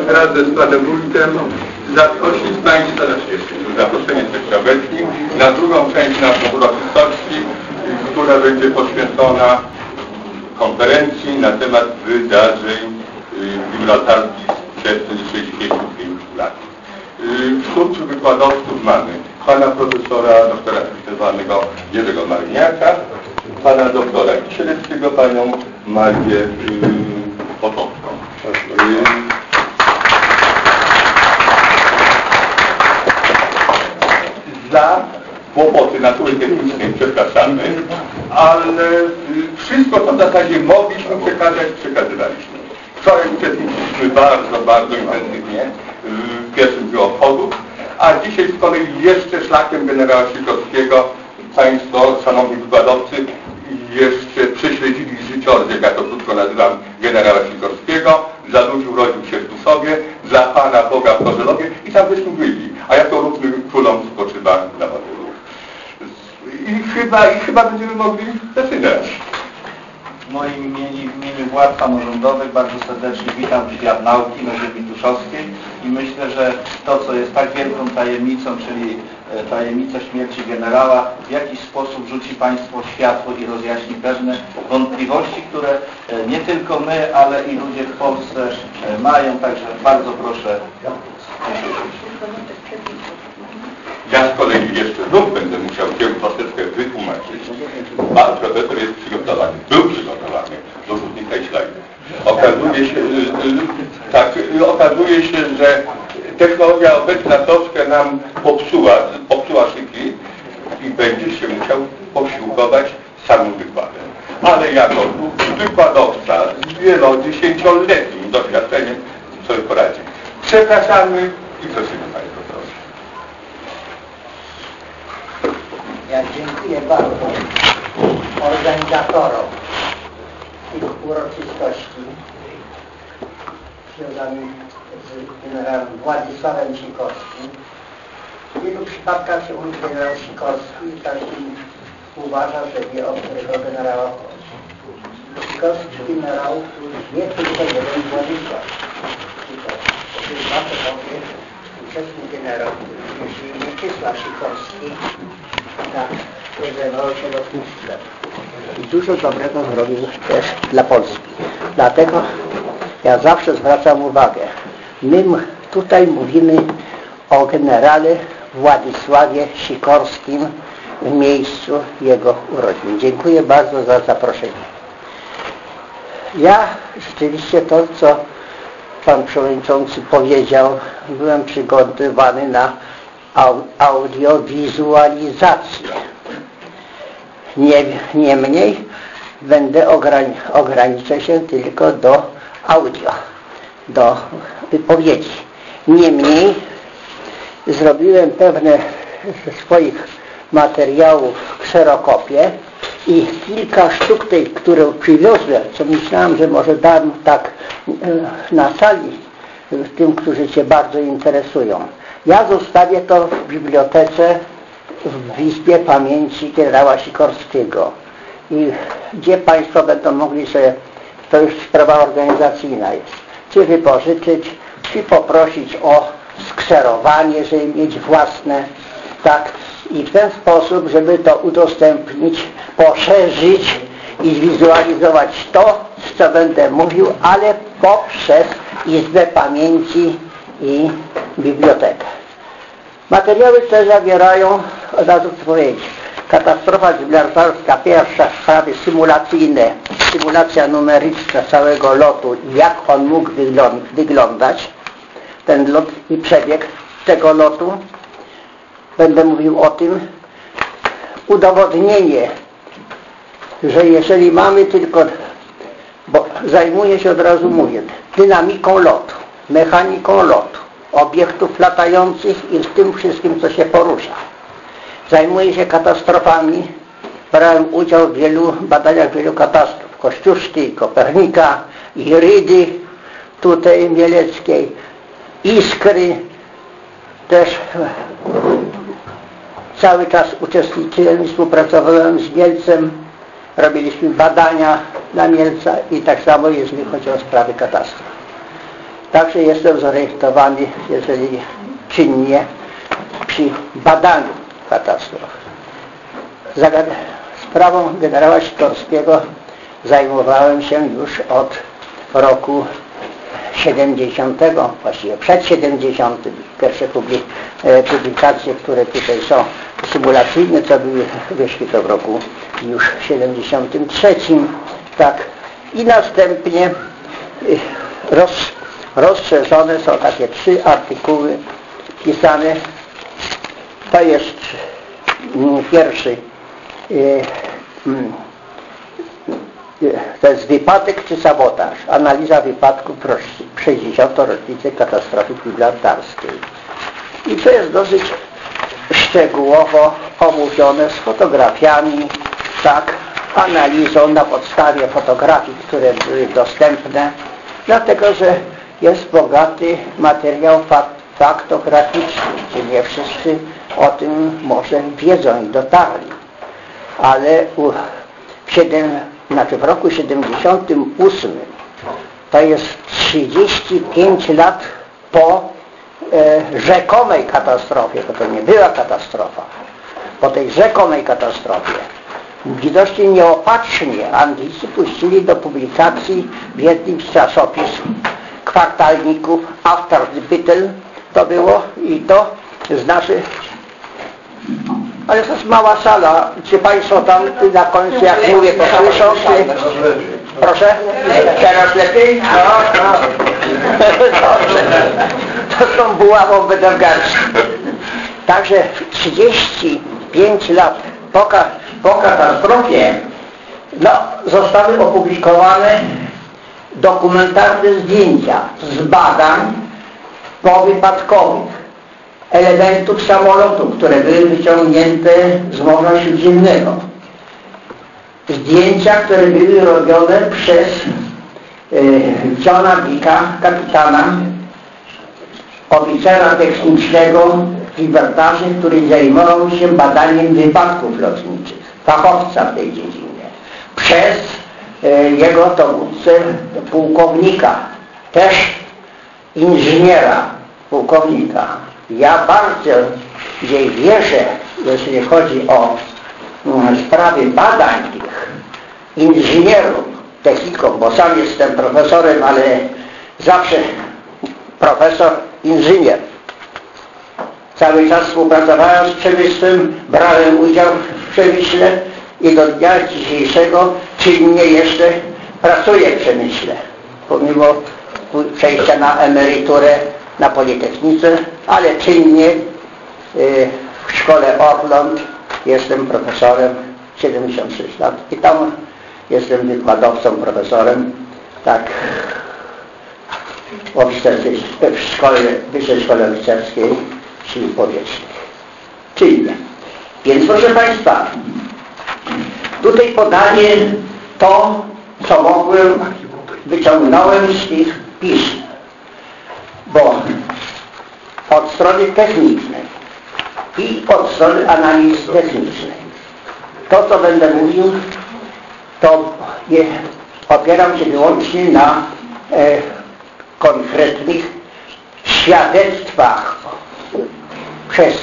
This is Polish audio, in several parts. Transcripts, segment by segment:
wraz ze składem wójtem zaprosić Państwa, znaczy jeszcze zaproszenie jesteśmy obecni, na drugą część naszej uroczystości, która będzie poświęcona konferencji na temat wydarzeń y, Gibraltarskich sprzed 65 lat. Y, Wśród wykładowców mamy pana profesora doktora habilitowanego Jerzego Marniaka, pana doktora Kisielewskiego, panią Marię y, Potocką. Y, za kłopoty natury technicznej przepraszamy, ale y, wszystko co w zasadzie mogliśmy przekazać, przekazywaliśmy. Wczoraj uczestniczyliśmy bardzo, bardzo intensywnie y, w pierwszym dniu obchodów, a dzisiaj z kolei jeszcze szlakiem generała Sikowskiego Państwo, szanowni wykładowcy, jeszcze prześledzili życiorys, jak ja to krótko nazywam, generała Sikorskiego, za ludzi urodził się w Tusowie, dla Pana Boga w Korzelowie i tam byśmy byli, a jako równy królom spoczywa na Batylu. I chyba, I chyba będziemy mogli zaczynać. W moim imieniu, w imieniu władz samorządowych bardzo serdecznie witam świat nauki na ziemi tuszowskiej i myślę, że to, co jest tak wielką tajemnicą, czyli e, tajemnica śmierci generała, w jakiś sposób rzuci Państwo światło i rozjaśni pewne wątpliwości, które e, nie tylko my, ale i ludzie w Polsce e, mają, także bardzo proszę. Ja z kolei jeszcze znów będę musiał się wytłumaczyć. Pan profesor jest przygotowany, był przygotowany do i slajdu. Okazuje się, y, y, tak, y, okazuje się, że technologia obecna troszkę nam popsuła, popsuła szyki i będzie się musiał posiłkować samym wykładem. Ale jako wykładowca z wielodziesięcioletnim doświadczeniem sobie poradzi. Przepraszamy i prosimy Państwa. proszę. Ja dziękuję bardzo organizatorom tych uroczystości związanych z generałem Władysławem Sikorskim. W wielu przypadkach się mówi generał Sikorski i każdy uważa, że wie o którego generała chodzi. Sikorski generał nie tylko jeden. To jest bardzo dobry, ówczesny generał, się Mieczysław Sikorski, tak, zajmował się lotnictwem. I dużo dobrego zrobił też dla Polski. Dlatego ja zawsze zwracam uwagę. My tutaj mówimy o generale Władysławie Sikorskim w miejscu jego urodzin. Dziękuję bardzo za zaproszenie. Ja rzeczywiście to, co Pan Przewodniczący powiedział, byłem przygotowany na au- audiowizualizację. Nie, niemniej będę ograni ograniczę się tylko do audio, do wypowiedzi. Niemniej zrobiłem pewne swoich materiałów kserokopie i kilka sztuk tej, które przywiozłem, co myślałem, że może dam tak e, na sali e, tym, którzy się bardzo interesują. Ja zostawię to w bibliotece w Izbie Pamięci generała Sikorskiego i gdzie Państwo będą mogli sobie, to już sprawa organizacyjna jest, czy wypożyczyć, czy poprosić o skserowanie, żeby mieć własne, tak, i w ten sposób, żeby to udostępnić, poszerzyć i zwizualizować to, co będę mówił, ale poprzez Izbę Pamięci i Bibliotekę. Materiały te zawierają, od razu chcę powiedzieć, katastrofa gibraltarska pierwsza, sprawy symulacyjne, symulacja numeryczna całego lotu, jak on mógł wyglą- wyglądać, ten lot i przebieg tego lotu. Będę mówił o tym. Udowodnienie, że jeżeli mamy tylko, bo zajmuję się od razu mówię, dynamiką lotu, mechaniką lotu, obiektów latających i tym wszystkim, co się porusza. Zajmuję się katastrofami, brałem udział w wielu badaniach wielu katastrof, Kościuszki, Kopernika, Irydy, tutaj Mieleckiej, Iskry, też cały czas uczestniczyłem i współpracowałem z Mielcem, robiliśmy badania dla Mielca i tak samo jeżeli chodzi o sprawy katastrof. Także jestem zorientowany, jeżeli czynnie, przy badaniu katastrof. Zagad sprawą generała Sikorskiego zajmowałem się już od roku 70, właściwie przed 70. Pierwsze e, publikacje, które tutaj są symulacyjne, co były wyszły to w roku już 73. Tak. I następnie y, roz, rozszerzone są takie trzy artykuły pisane. To jest mm, pierwszy y, mm, y, to jest wypadek czy sabotaż? Analiza wypadku w 60. rocznicę katastrofy gibraltarskiej. I to jest dosyć szczegółowo omówione z fotografiami, tak, analizą na podstawie fotografii, które były dostępne, dlatego że jest bogaty materiał faktograficzny, gdzie nie wszyscy o tym może wiedzą i dotarli. Ale w, 7, znaczy w roku 78 to jest 35 lat po rzekomej katastrofie, bo to nie była katastrofa, po tej rzekomej katastrofie widocznie nieopatrznie Anglicy puścili do publikacji w jednym z czasopism kwartalników After the Battle to było i to znaczy ale to jest mała sala czy Państwo tam na końcu jak mówię posłyszą czy... proszę teraz lepiej? No, no. to są buławowe w także 35 lat. Poka po katastrofie no, zostały opublikowane dokumentarne zdjęcia z badań powypadkowych elementów samolotu, które były wyciągnięte z Morza Śródziemnego. Zdjęcia, które były robione przez y, Johna Bicka, kapitana, oficera technicznego w Gibraltarze, który zajmował się badaniem wypadków lotniczych fachowca w tej dziedzinie, przez e, jego dowódcę pułkownika, też inżyniera, pułkownika. Ja bardzo jej wierzę, jeśli chodzi o mm, sprawy badań tych inżynierów, techników, bo sam jestem profesorem, ale zawsze profesor, inżynier. Cały czas współpracowałem z przemysłem, brałem udział przemyśle i do dnia dzisiejszego czynnie jeszcze pracuję w przemyśle. Pomimo przejścia na emeryturę na Politechnice, ale czynnie y, w szkole Orląt jestem profesorem 76 lat i tam jestem wykładowcą, profesorem tak w szkole, Wyższej Szkole Oficerskiej Sił Powietrznych. Czynnie. Więc proszę Państwa, tutaj podaję to, co mogłem, wyciągnąłem z tych pism, bo od strony technicznej i od strony analizy technicznej to, co będę mówił, to opieram się wyłącznie na e, konkretnych świadectwach przez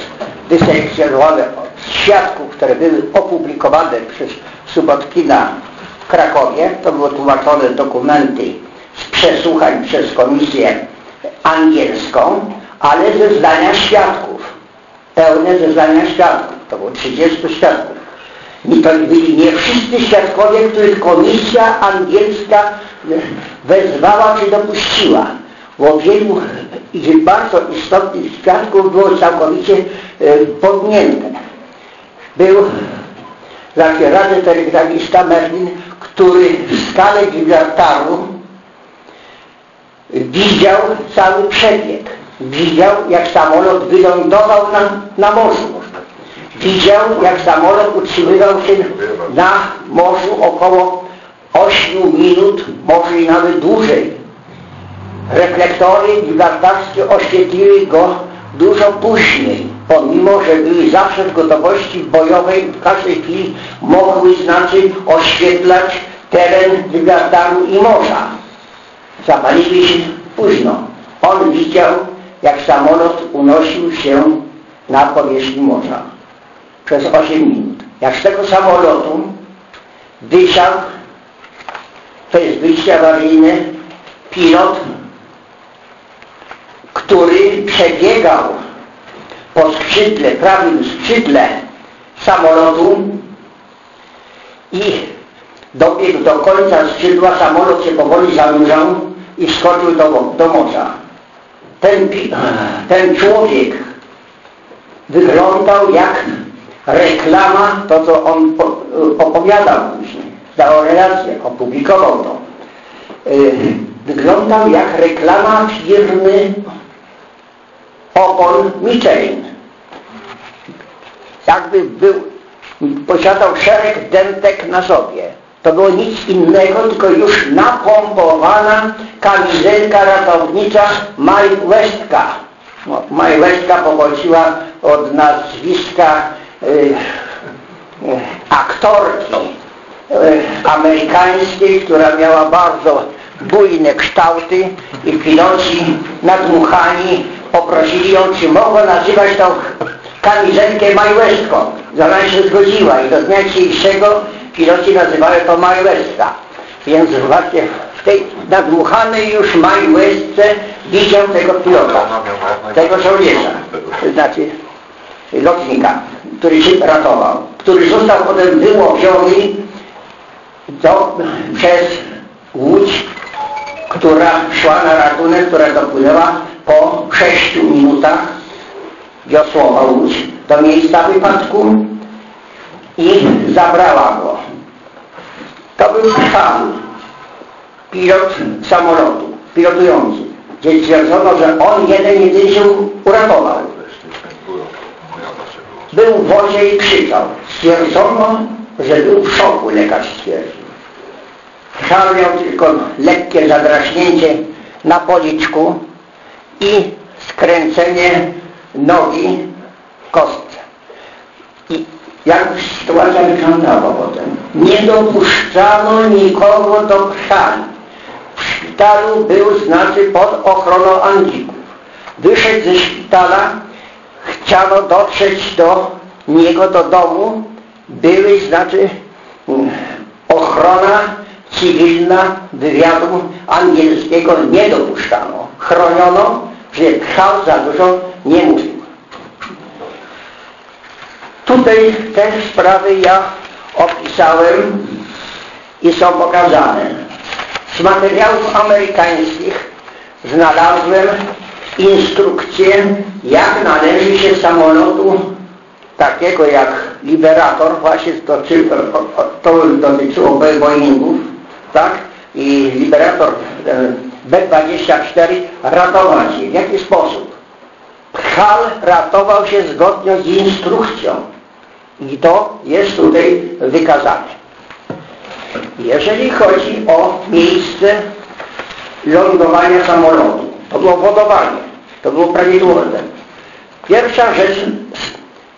dyselekcjonowane świadków, które były opublikowane przez Subotkina w Krakowie, to były tłumaczone dokumenty z przesłuchań przez komisję angielską, ale ze zdania świadków, pełne ze zdania świadków, to było 30 świadków. I to byli nie wszyscy świadkowie, których komisja angielska wezwała czy dopuściła bo wielu bardzo istotnych świadków było całkowicie e, podnięte. Był taki radiotelegrafista Merlin, który w skale Gibraltaru widział cały przebieg. Widział, jak samolot wylądował na, na morzu. Widział, jak samolot utrzymywał się na morzu około 8 minut, może i nawet dłużej. Reflektory gibraltarskie oświetliły go dużo później, pomimo, że były zawsze w gotowości bojowej, w każdej chwili mogły znaczy oświetlać teren Gibraltaru i morza. Zapalili się późno, On widział, jak samolot unosił się na powierzchni morza przez 8 minut. Jak z tego samolotu wysiał, to jest wyjście awaryjne, pilot, który przebiegał po skrzydle, prawym skrzydle samolotu i dobiegł do końca skrzydła, samolot się powoli zanurzał i wskoczył do, do morza. Ten, ten człowiek wyglądał jak reklama, to co on opowiadał później, dał relację, opublikował to. Y, wyglądał jak reklama firmy opon Michelin. Jakby był, posiadał szereg dentek na sobie. To było nic innego, tylko już napompowana kamizelka ratownicza Maj Westka. No, Maj Westka pochodziła od nazwiska aktorki y, amerykańskiej, która miała bardzo bujne kształty i piloci nadmuchani poprosili ją, czy mogła nazywać tą kamizelkę Majłestką. Ona się zgodziła i do dnia dzisiejszego piloci nazywają to Majłestka. Więc właśnie w tej nadmuchanej już Majłestce widział tego pilota, tego żołnierza, znaczy lotnika, który się ratował, który został potem wyłowiony do, przez łódź, która szła na ratunek, która dopłynęła po 6 minutach wiosłowa łódź do miejsca wypadku i zabrała go. To był sam pilot samolotu, pilotujący, gdzie stwierdzono, że on jeden jedynie się uratował. Był w wozie i krzyczał. Stwierdzono, że był w szoku, lekarz stwierdził. Szal miał tylko lekkie zadraśnięcie na policzku i skręcenie nogi w kostce. I jak sytuacja wyglądała potem? Nie dopuszczano nikogo do krtani. W szpitalu był znaczy pod ochroną Anglików. Wyszedł ze szpitala, chciano dotrzeć do niego do domu, były znaczy ochrona cywilna wywiadu angielskiego nie dopuszczano. Chroniono, że trwał za dużo nie mówił. Tutaj te sprawy ja opisałem i są pokazane. Z materiałów amerykańskich znalazłem instrukcję, jak należy się samolotu takiego jak Liberator, właśnie to, to dotyczyło Boeingów, tak? I Liberator e, B-24 ratować się. W jaki sposób? Hal ratował się zgodnie z instrukcją. I to jest tutaj wykazane. Jeżeli chodzi o miejsce lądowania samolotu, to było wodowanie, to było prawidłowe. Pierwsza rzecz,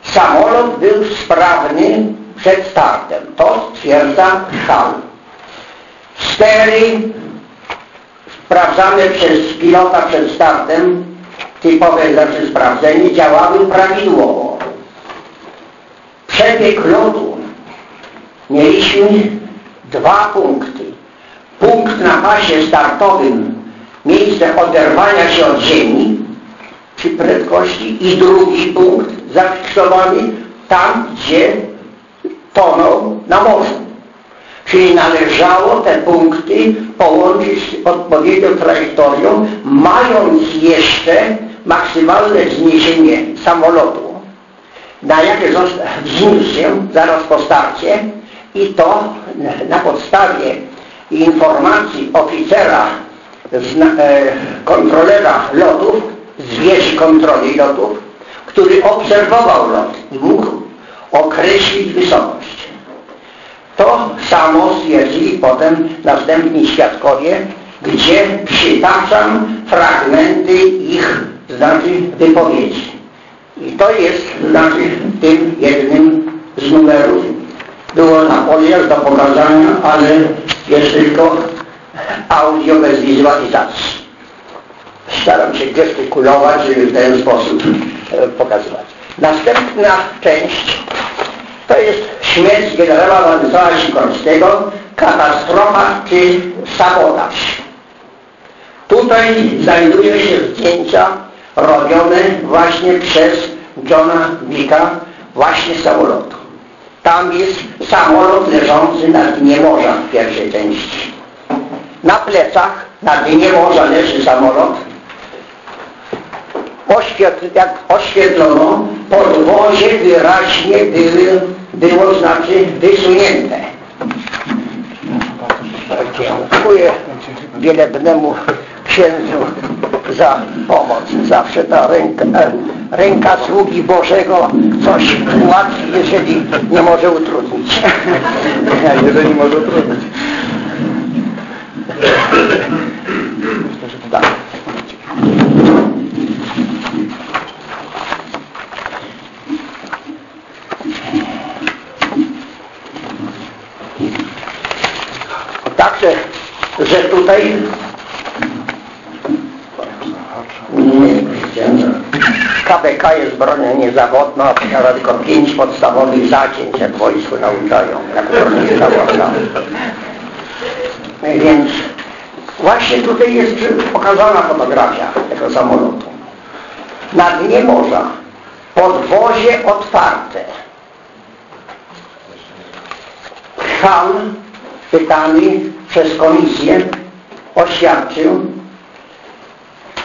samolot był sprawny przed startem. To stwierdza Hal. Stery sprawdzane przez pilota przed startem, typowe znaczy sprawdzenie, działały prawidłowo. Przebieg lotu mieliśmy dwa punkty. Punkt na pasie startowym, miejsce oderwania się od ziemi przy prędkości i drugi punkt zafiksowany tam, gdzie tonął na morzu. Czyli należało te punkty połączyć z odpowiednią trajektorią, mając jeszcze maksymalne wzniesienie samolotu, na jakie wzniósł się zaraz po starcie i to na podstawie informacji oficera, e, kontrolera lotów, z wieży kontroli lotów, który obserwował lot i mógł określić wysokość. To samo stwierdzili potem następni świadkowie, gdzie przytaczam fragmenty ich znaczy wypowiedzi. I to jest znaczy tym jednym z numerów. Było na foliach do pokazania, ale jest tylko audio bez wizualizacji. Staram się gestykulować, żeby w ten sposób e, pokazywać. Następna część to jest śmierć generała Władysława Sikorskiego, katastrofa czy sabotaż. Tutaj znajdują się zdjęcia robione właśnie przez Johna Wicka właśnie samolotu. Tam jest samolot leżący na dnie morza w pierwszej części. Na plecach, na dnie morza leży samolot. Oświetl, jak oświetlono, podwozie wyraźnie były, było znaczy wysunięte. Dziękuję wielebnemu księdzu za pomoc. Zawsze ta ręka, ręka sługi Bożego coś ułatwi, jeżeli nie może utrudnić. Jeżeli może utrudnić. Tak. Także, że tutaj nie, KBK jest bronią niezawodną, a posiada tylko pięć podstawowych zacięć, jak wojsku nauczają, jak wojska. Więc właśnie tutaj jest pokazana fotografia tego samolotu. Na dnie morza podwozie otwarte. Han pytany przez komisję oświadczył,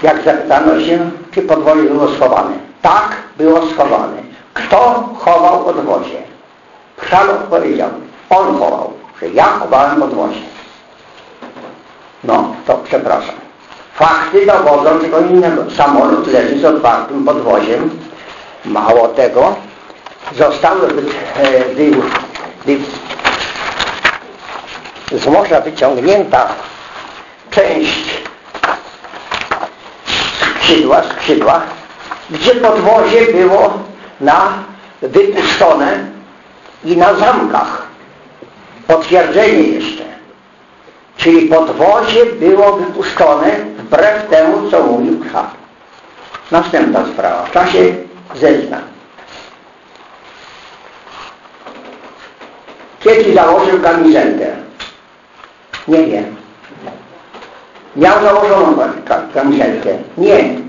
jak zapytano się, czy podwozie było schowane. Tak, było schowane. Kto chował podwozie? Przal odpowiedział, on chował, że ja chowałem podwozie. No, to przepraszam. Fakty dowodzą czego innego. Samolot leży z otwartym podwoziem. Mało tego, zostały wy, e, wy, wy, z morza wyciągnięta część skrzydła, skrzydła, gdzie podwozie było na wypuszczone i na zamkach. Potwierdzenie jeszcze. Czyli podwozie było wypuszczone wbrew temu, co mówił Krzak. Następna sprawa. W czasie zeznań. Kiedy założył kamizelkę? Nie wiem. Miał założoną kamizelkę? Nie.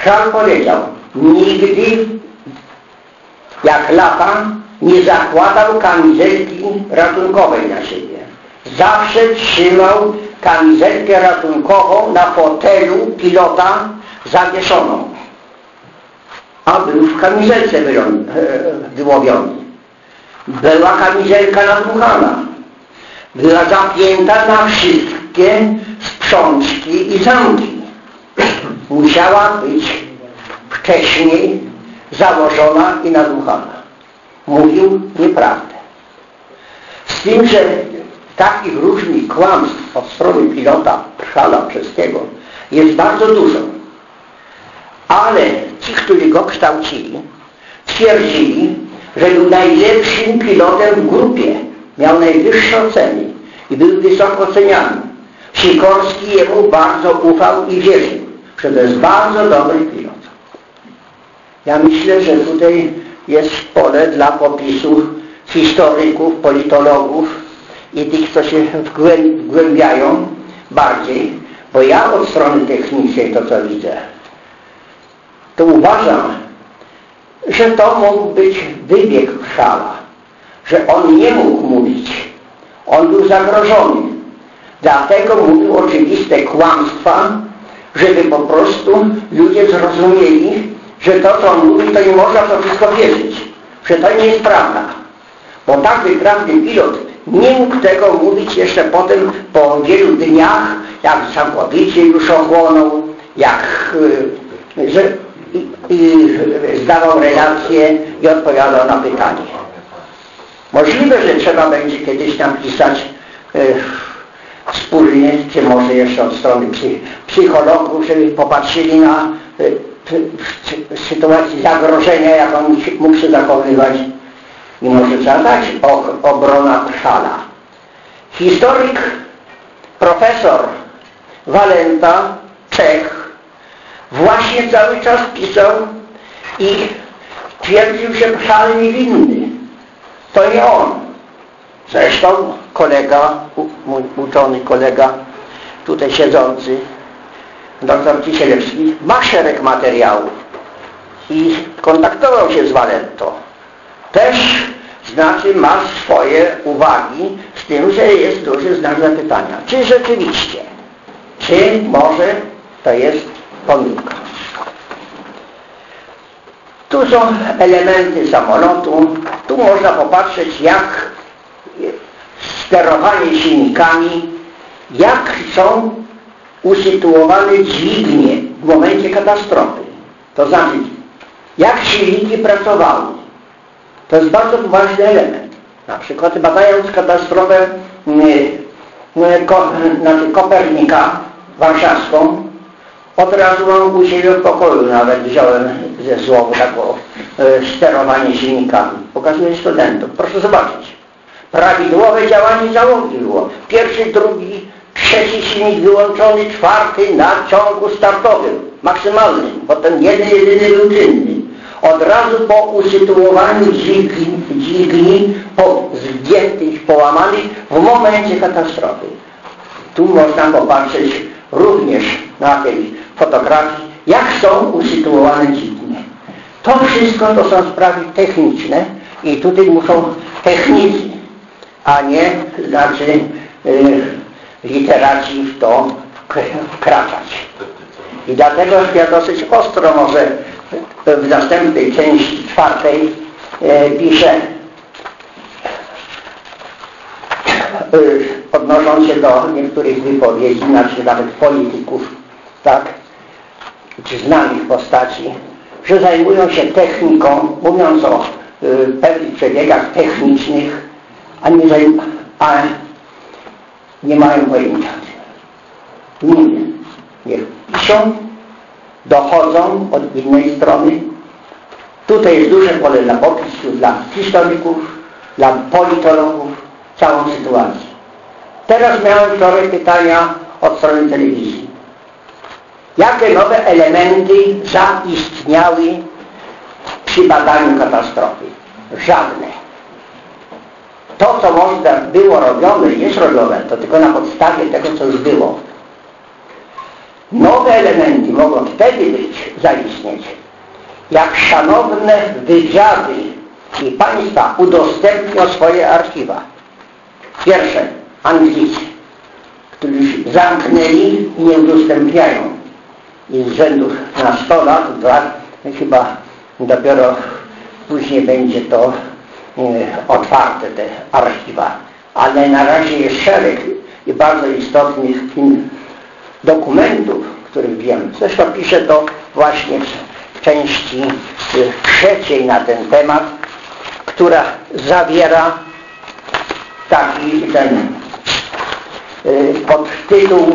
Krzak powiedział, nigdy jak lata nie zakładał kamizelki ratunkowej na siebie. Zawsze trzymał kamizelkę ratunkową na fotelu pilota zawieszoną. A był w kamizelce wyłowiony. Była kamizelka nadmuchana. Była zapięta na wszystkie sprzączki i zamki. Musiała być wcześniej założona i nadmuchana. Mówił nieprawdę. Z tym, że takich różnych kłamstw od strony pilota Przala Czeskiego jest bardzo dużo. Ale ci, którzy go kształcili, twierdzili, że był najlepszym pilotem w grupie. Miał najwyższe oceny i był wysoko oceniany. Sikorski jemu bardzo ufał i wierzył, że to jest bardzo dobry pilot. Ja myślę, że tutaj jest pole dla popisów historyków, politologów i tych, co się wgłębiają bardziej, bo ja od strony technicznej to, co widzę, to uważam, że to mógł być wybieg szala, że on nie mógł mówić, on był zagrożony. Dlatego mówił oczywiste kłamstwa, żeby po prostu ludzie zrozumieli, że to, co on mówi, to nie można to wszystko wierzyć, że to nie jest prawda. Bo tak wyprawny pilot nie mógł tego mówić jeszcze potem, po wielu dniach, jak całkowicie już ochłonął, jak y, że, i, i zdawał relacje i odpowiadał na pytanie. Możliwe, że trzeba będzie kiedyś napisać y, wspólnie, czy może jeszcze od strony psychologów, żeby popatrzyli na y, sytuacji zagrożenia, jak on mógł się zachowywać i może trzeba dać obrona Krzala. Historyk profesor Walenta Czech właśnie cały czas pisał i twierdził się wcale niewinny. To nie on. Zresztą kolega, uczony kolega, tutaj siedzący, dr Kisielewski, ma szereg materiałów i kontaktował się z Valento. Też znaczy ma swoje uwagi z tym, że jest duży znak zapytania. Czy rzeczywiście, czy może to jest pomyłka? Tu są elementy samolotu, tu można popatrzeć jak sterowanie silnikami, jak są usytuowane dźwignie w momencie katastrofy. To znaczy, jak silniki pracowały. To jest bardzo ważny element. Na przykład badając katastrofę yy, ko, znaczy Kopernika warszawską, od razu mam u siebie w pokoju nawet wziąłem ze słowu taką e, sterowanie silnikami. Pokazuję studentom. Proszę zobaczyć. Prawidłowe działanie załogi było. Pierwszy, drugi, trzeci silnik wyłączony, czwarty na ciągu startowym, maksymalnym. Potem jeden, jedyny był czynny. Od razu po usytuowaniu dźwigni, dźwigni po zgiętych, połamanych w momencie katastrofy. Tu można popatrzeć również na tej fotografii, jak są usytuowane dźwignie. To wszystko to są sprawy techniczne i tutaj muszą technicy, a nie znaczy yy, literaci w to wkraczać. I dlatego ja dosyć ostro może w następnej części czwartej e, piszę e, odnosząc się do niektórych wypowiedzi, znaczy nawet polityków, tak, czy znanych postaci, że zajmują się techniką, mówiąc o y, pewnych przebiegach technicznych, a nie, zajm a nie mają pojęcia. Nie, niech piszą, dochodzą od innej strony. Tutaj jest duże pole dla popisu, dla historyków, dla politologów, całą sytuację. Teraz miałem wczoraj pytania od strony telewizji. Jakie nowe elementy zaistniały przy badaniu katastrofy? Żadne. To, co można było robione, jest robione, to tylko na podstawie tego, co już było. Nowe elementy mogą wtedy być, zaistnieć, jak szanowne wydziały i państwa udostępnią swoje archiwa. Pierwsze, Anglicy, którzy zamknęli i nie udostępniają. I z rzędu na 100 lat, dwa, chyba dopiero później będzie to otwarte, te archiwa. Ale na razie jest szereg i bardzo istotnych dokumentów, których wiem. Zresztą piszę to właśnie w części e, trzeciej na ten temat, która zawiera taki ten Y, pod tytuł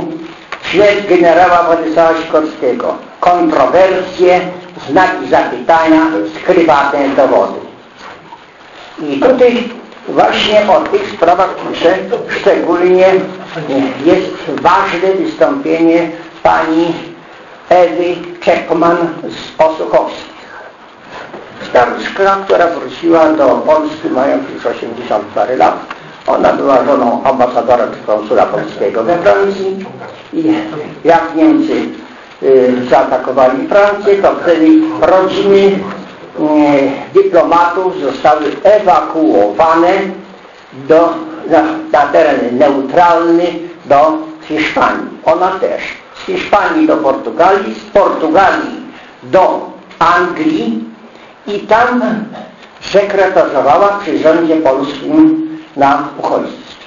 Śmierć generała Władysława Sikorskiego. Kontrowersje, znaki zapytania, skrywatne dowody. I tutaj właśnie o tych sprawach piszę, szczególnie jest ważne wystąpienie pani Ewy Czekman z Osuchowskich. Staruszka, która wróciła do Polski mając już 80 parę lat. Ona była żoną ambasadora konsula polskiego we Francji. I jak Niemcy y, zaatakowali Francję, to wtedy rodziny dyplomatów zostały ewakuowane do, na, na teren neutralny do Hiszpanii. Ona też. Z Hiszpanii do Portugalii, z Portugalii do Anglii i tam sekretarzowała przy rządzie polskim na uchodźstwie.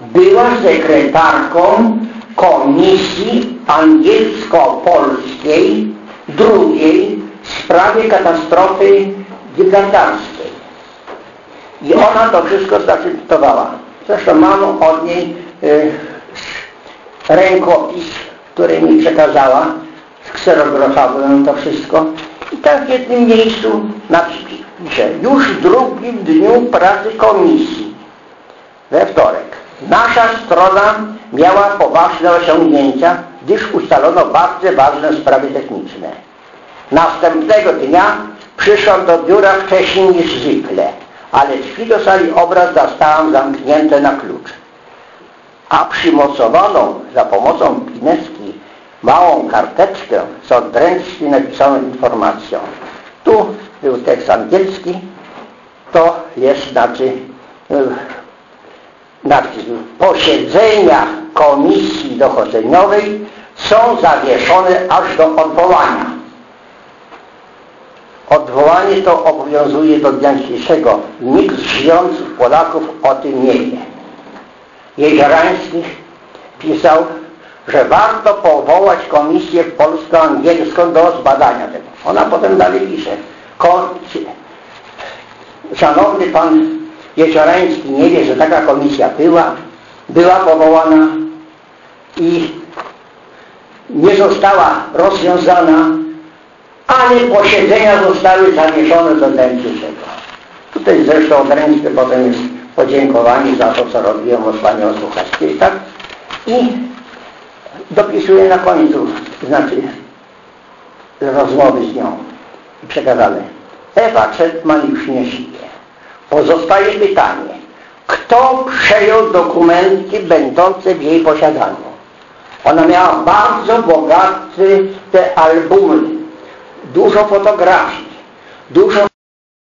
Była sekretarką Komisji Angielsko-Polskiej drugiej w sprawie katastrofy gigantarskiej. I ona to wszystko zacytowała. Zresztą mam od niej y, rękopis, który mi przekazała, skserografowałem to wszystko. I tak w jednym miejscu napisze, już w drugim dniu pracy komisji we wtorek. Nasza strona miała poważne osiągnięcia gdyż ustalono bardzo ważne sprawy techniczne. Następnego dnia przyszłam do biura wcześniej niż zwykle, ale drzwi sali obrad zastałam zamknięte na klucz. A przymocowaną za pomocą pineski małą karteczkę z odręcznie napisaną informacją. Tu był tekst angielski, to jest znaczy e, znaczy posiedzenia komisji dochodzeniowej są zawieszone aż do odwołania. Odwołanie to obowiązuje do dnia dzisiejszego. Nikt z żyjących Polaków o tym nie wie. Jeziorański pisał, że warto powołać komisję polsko-angielską do zbadania tego. Ona potem dalej pisze. Szanowny pan Jeziorański nie wie, że taka komisja była, była powołana i nie została rozwiązana, ale posiedzenia zostały zawieszone do dzisiejszego. Tutaj zresztą odręczne potem jest podziękowanie za to, co robiłem od Pani Osłuchackiej, tak? I dopisuję na końcu, znaczy rozmowy z nią i przekazane. Ewa Czetman już nie żyje. Pozostaje pytanie, kto przejął dokumenty będące w jej posiadaniu? Ona miała bardzo bogaty te albumy, dużo fotografii, dużo